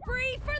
Spree for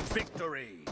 victory!